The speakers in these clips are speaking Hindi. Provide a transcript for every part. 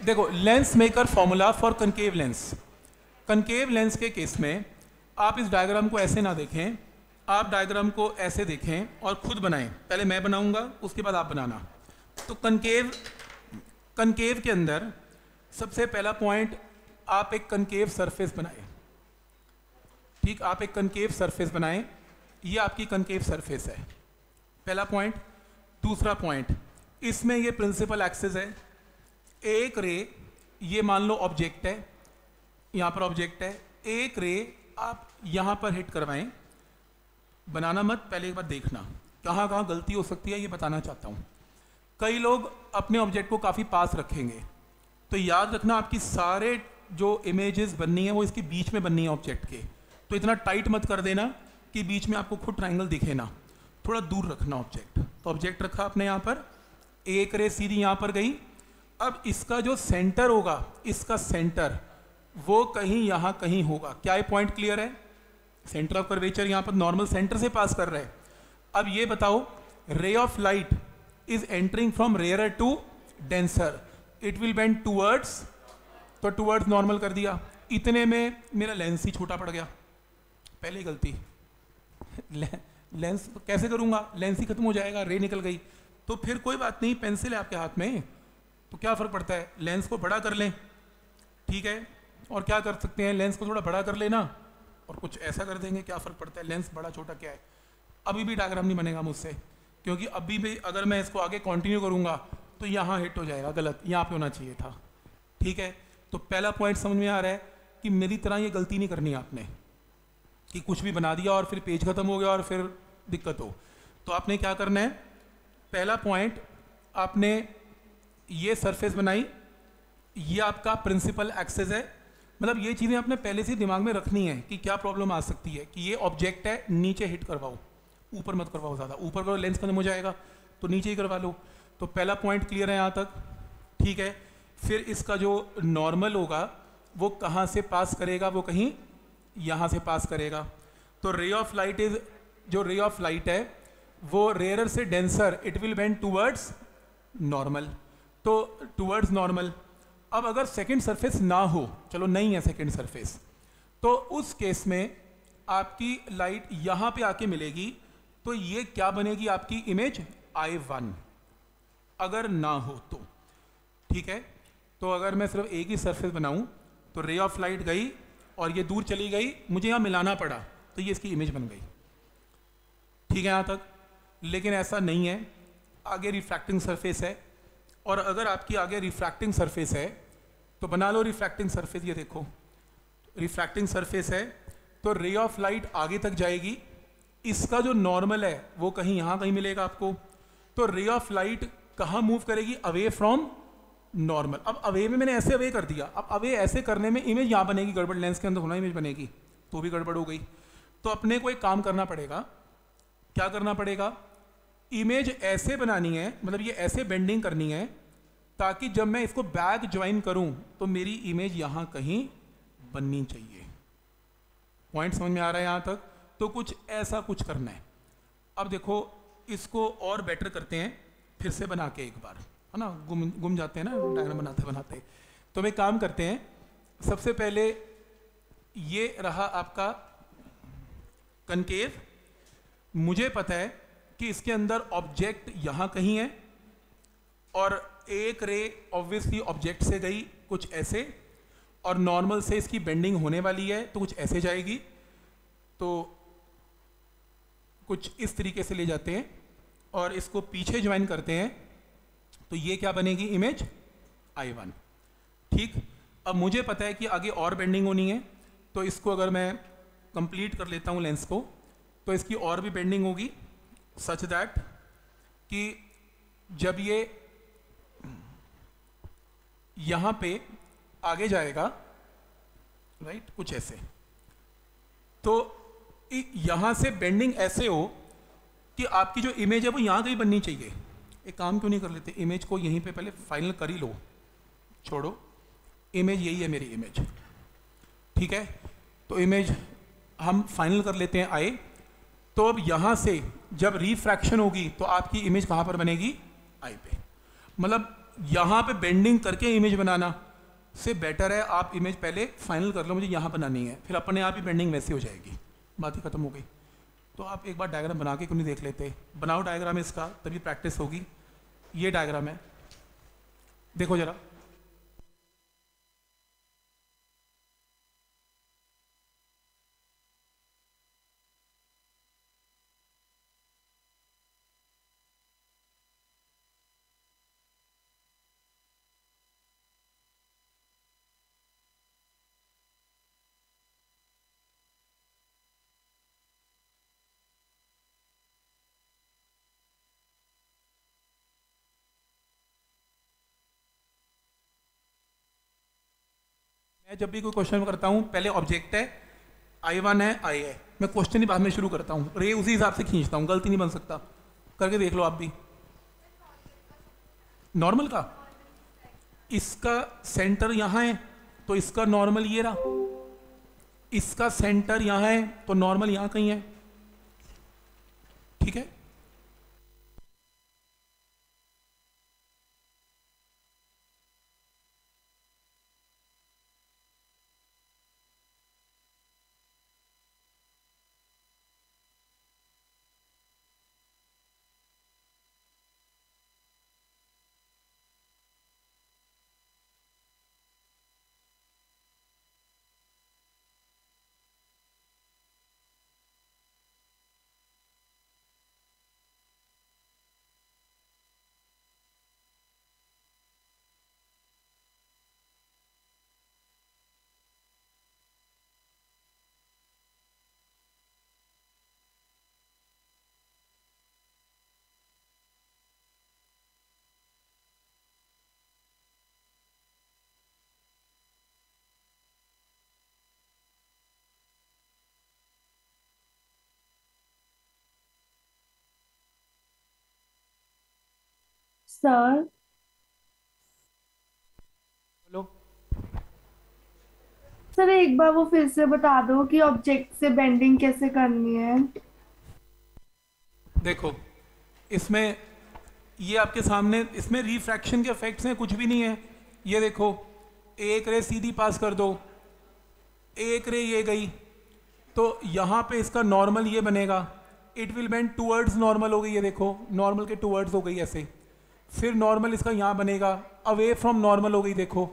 देखो lens maker formula for concave lens concave lens के केस में आप इस डायग्राम को ऐसे ना देखें, आप डायग्राम को ऐसे देखें और खुद बनाएँ। पहले मैं बनाऊँगा, उसके बाद आप बनाना। तो कनकेव कनकेव के अंदर सबसे पहला पॉइंट आप एक कनकेव सरफेस बनाएँ। ठीक, आप एक कनकेव सरफेस बनाएँ। ये आपकी कनकेव सरफेस है। पहला पॉइंट दूसरा पॉइंट इसमें ये प्रिंसिपल एक्सेस है। एक रे, ये मान लो ऑब्जेक्ट है, यहाँ पर ऑब्जेक्ट है, एक रे, आप यहाँ पर हिट करवाएँ। बनाना मत, पहले एक बार देखना। कहाँ कहाँ गलती हो सकती है, ये बताना चाहता हूँ। कई लोग अपने ऑब्जेक्ट को काफ़ी पास रखेंगे। तो याद रखना, आपकी सारे जो इमेजेस बननी है, वो इसके बीच में बननी है ऑब्जेक्ट के। तो इतना टाइट मत कर देना कि बीच में आपको खुद ट्राइंगल दिखे ना। थोड़ा दूर रखना ऑब्जेक्ट तो ऑब्जेक्ट रखा आपने यहाँ पर। एक रे सीधी यहाँ पर गई। अब इसका जो सेंटर होगा, इसका सेंटर वो कहीं यहाँ कहीं होगा। क्या ये पॉइंट क्लियर है? सेंटर ऑफ़ कर्वेचर यहाँ पर नॉर्मल सेंटर से पास कर रहे हैं। अब ये बताओ ray of light is entering from rare to denser it will bend towards तो टूवर्ड्स नॉर्मल कर दिया। इतने में मेरा लेंस ही छोटा पड़ गया। पहली गलती। लेंस कैसे करूँगा? लेंस ही खत्म हो जाएगा रे निकल गई। तो फिर कोई बात नहीं पेंसिल है आपके हाथ में। तो क्या फ़र्क पड़ता है? लेंस को बड़ा कर लें। ठीक है? और क्या कर सकते हैं? लेंस को थोड़ा बड़ा कर लेना। और कुछ ऐसा कर देंगे, क्या फ़र्क पड़ता है? लेंस बड़ा छोटा क्या है? अभी भी डायग्राम नहीं बनेगा मुझसे। क्योंकि अभी भी अगर मैं इसको आगे कंटिन्यू करूँगा तो यहाँ हिट हो जाएगा। गलत। यहाँ पे होना चाहिए था। ठीक है? तो पहला पॉइंट समझ में आ रहा है कि मेरी तरह ये गलती नहीं करनी आपने। कि कुछ भी बना दिया और फिर पेज खत्म हो गया और फिर दिक्कत हो। तो आपने क्या करना है? पहला पॉइंट आपने ये सरफेस बनाई, ये आपका प्रिंसिपल एक्सेस है। मतलब ये चीज़ें आपने पहले से दिमाग में रखनी है कि क्या प्रॉब्लम आ सकती है, कि ये ऑब्जेक्ट है, नीचे हिट करवाओ, ऊपर मत करवाओ ज़्यादा। ऊपर करो लेंस खत्म हो जाएगा तो नीचे ही करवा लो। तो पहला पॉइंट क्लियर है यहाँ तक, ठीक है। फिर इसका जो नॉर्मल होगा, वो कहाँ से पास करेगा, वो कहीं यहाँ से पास करेगा। तो रे ऑफ़ लाइट इज़ जो रे ऑफ़ लाइट है, वो रेयर से denser it will bend towards normal तो टूवर्ड्स नॉर्मल अब अगर सेकेंड सरफेस ना हो, चलो नहीं है सेकेंड सरफेस तो उस केस में आपकी लाइट यहाँ पे आके मिलेगी तो ये क्या बनेगी आपकी इमेज आई वन अगर ना हो तो। ठीक है? तो अगर मैं सिर्फ़ एक ही सरफेस बनाऊँ तो रे ऑफ़ लाइट गई और ये दूर चली गई, मुझे यहाँ मिलाना पड़ा तो ये इसकी इमेज बन गई। ठीक है यहाँ तक? लेकिन ऐसा नहीं है। आगे रिफ्रैक्टिंग सरफेस है। और अगर आपकी आगे रिफ्रैक्टिंग सरफेस है तो बना लो रिफ्रैक्टिंग सरफेस ये देखो। रिफ्रैक्टिंग सरफेस है तो रे ऑफ़ लाइट आगे तक जाएगी। इसका जो नॉर्मल है, वो कहीं यहाँ कहीं मिलेगा आपको। तो रे ऑफ़ लाइट कहाँ मूव करेगी? अवे फ्रॉम नॉर्मल अब अवे में मैंने ऐसे अवे कर दिया। अब अवे ऐसे करने में इमेज यहाँ बनेगी, गड़बड़ लेंस के अंदर होना इमेज बनेगी तो भी गड़बड़ हो गई। तो अपने को एक काम करना पड़ेगा। क्या करना पड़ेगा? इमेज ऐसे बनानी है मतलब ये ऐसे बेंडिंग करनी है, ताकि जब मैं इसको बैग ज्वाइन करूँ तो मेरी इमेज यहाँ कहीं बननी चाहिए। पॉइंट समझ में आ रहा है यहाँ तक? तो कुछ ऐसा कुछ करना है। अब देखो, इसको और बेटर करते हैं, फिर से बना के एक बार, है ना? गुम गुम जाते हैं ना डायग्राम बनाते बनाते। तो मैं काम करते हैं, सबसे पहले ये रहा आपका कनकेव मुझे पता है कि इसके अंदर ऑब्जेक्ट यहाँ कहीं है और एक रे ऑब्वियसली ऑब्जेक्ट से गई कुछ ऐसे और नॉर्मल से इसकी बेंडिंग होने वाली है तो कुछ ऐसे जाएगी। तो कुछ इस तरीके से ले जाते हैं और इसको पीछे ज्वाइन करते हैं। तो ये क्या बनेगी इमेज आई वन ठीक? अब मुझे पता है कि आगे और बेंडिंग होनी है तो इसको अगर मैं कंप्लीट कर लेता हूँ लेंस को तो इसकी और भी बेंडिंग होगी। सच दैट कि जब ये यहाँ पे आगे जाएगा राइट कुछ ऐसे। तो यहाँ से बेंडिंग ऐसे हो कि आपकी जो इमेज है वो यहाँ कहीं बननी चाहिए। एक काम क्यों नहीं कर लेते? इमेज को यहीं पे पहले फाइनल कर ही लो। छोड़ो। इमेज यही है मेरी इमेज ठीक है? तो इमेज हम फाइनल कर लेते हैं आए। तो अब यहाँ से जब रिफ्रैक्शन होगी तो आपकी इमेज कहाँ पर बनेगी? आई पे। मतलब यहाँ पे बेंडिंग करके इमेज बनाना, से बेटर है, आप इमेज पहले फाइनल कर लो, मुझे यहाँ बनानी है। फिर अपने आप ही बेंडिंग वैसी हो जाएगी। बात खत्म हो गई। तो आप एक बार डायग्राम बना के क्यों नहीं देख लेते। बनाओ डायग्राम इसका, तभी प्रैक्टिस होगी। ये डायग्राम है। देखो जरा। मैं जब भी कोई क्वेश्चन करता हूँ, पहले ऑब्जेक्ट है आई वन है आई है। मैं क्वेश्चन ही बाद में शुरू करता हूँ। रे उसी हिसाब से खींचता हूँ, गलती नहीं बन सकता। करके देख लो आप भी। नॉर्मल का? इसका सेंटर यहाँ है तो इसका नॉर्मल ये रहा। इसका सेंटर यहाँ है तो नॉर्मल यहाँ कहीं है। ठीक है? सर। हेलो सर एक बार वो फिर से बता दो कि ऑब्जेक्ट से बेंडिंग कैसे करनी है। देखो इसमें ये आपके सामने इसमें रिफ्रैक्शन के इफेक्ट्स हैं कुछ भी नहीं है। ये देखो एक रे सीधी पास कर दो एक रे ये गई। तो यहाँ पे इसका नॉर्मल ये बनेगा। It will bend towards normal हो गई ये देखो नॉर्मल के टूवर्ड्स हो गई ऐसे। फिर नॉर्मल इसका यहाँ बनेगा। अवे फ्रॉम नॉर्मल हो गई, देखो।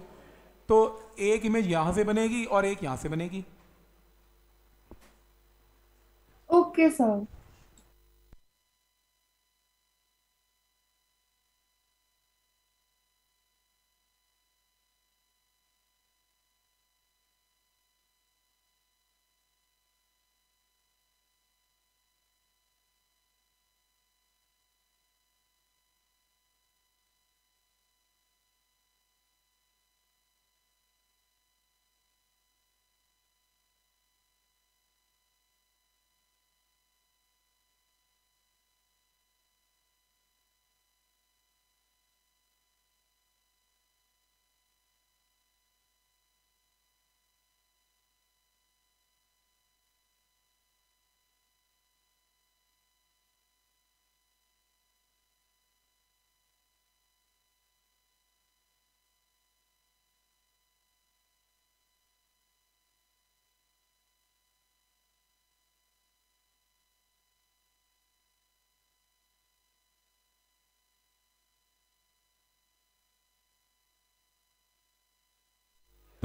तो एक इमेज यहाँ से बनेगी और एक यहाँ से बनेगी। ओके सर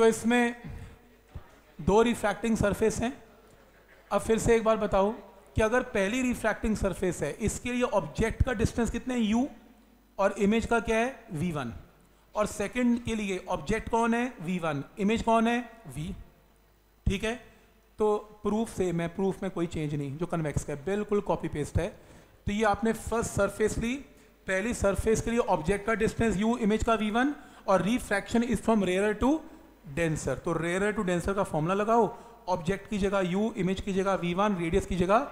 तो इसमें दो रिफ्रैक्टिंग सरफेस हैं। अब फिर से एक बार बताओ कि अगर पहली रिफ्रैक्टिंग सरफेस है, इसके लिए ऑब्जेक्ट का डिस्टेंस कितने है? यू और इमेज का क्या है? वी वन और सेकंड के लिए ऑब्जेक्ट कौन है? वी वन इमेज कौन है? वी ठीक है? तो प्रूफ से, मैं प्रूफ में कोई चेंज नहीं, जो कन्वेक्स का है। बिल्कुल कॉपी पेस्ट है। तो ये आपने फ़र्स्ट सरफेस ली। पहली सरफेस के लिए ऑब्जेक्ट का डिस्टेंस यू इमेज का वी वन और refraction is from rare to denser तो रेयर टू डेंसर का फॉर्मूला लगाओ. ऑब्जेक्ट की जगह यू इमेज की जगह वी वन रेडियस की जगह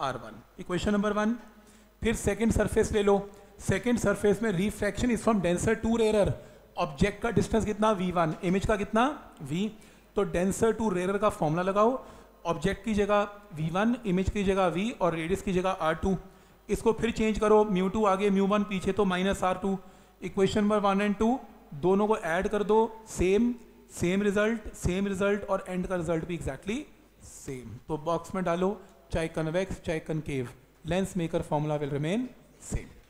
R one equation number one फिर सेकेंड सरफेस ले लो. सेकेंड सरफेस में refraction is from denser to rare object का डिस्टेंस कितना? वी वन इमेज का कितना? वी तो डेंसर टू रेयर का फॉर्मूला लगाओ. ऑब्जेक्ट की जगह वी वन इमेज की जगह वी और रेडियस की जगह आर टू इसको फिर चेंज करो. म्यू टू आगे म्यू वन पीछे तो minus R two equation number one and two दोनों को ऐड कर दो. Same same result same result और एंड का रिज़ल्ट भी एग्जैक्टली सेम तो बॉक्स में डालो, चाहे कन्वेक्स चाहे concave lens maker formula will remain same